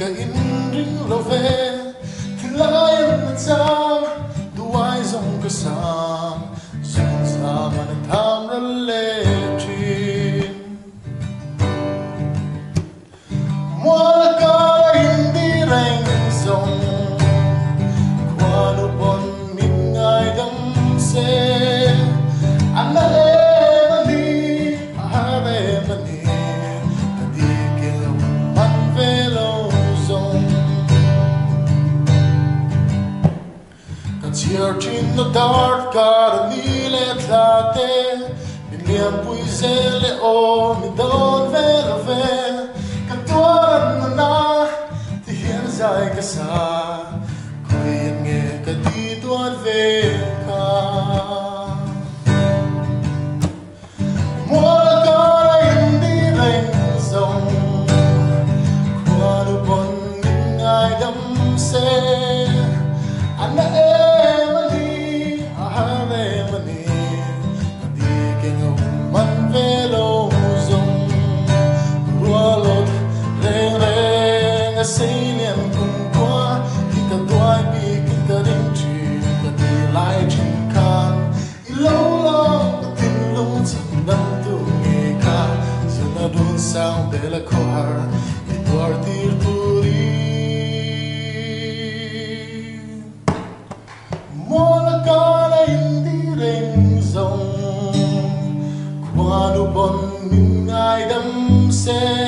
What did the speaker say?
in kainin love tilayan matsam duai zong kasam zong zaman tham relate moi Anna Emily, I have Emily. A church in the dark, carnile tlate, Milian puizele o mi don velove, Katuan na na, tihin zay kasa, Kuyin nge katituan ve. 谁脸红过？一个躲避，一个邻居，何必来争看？一路浪不停，浪成难渡 ника，只难渡山的那块，一过而知足里。莫拉卡林，林中，我独伴你，爱等谁？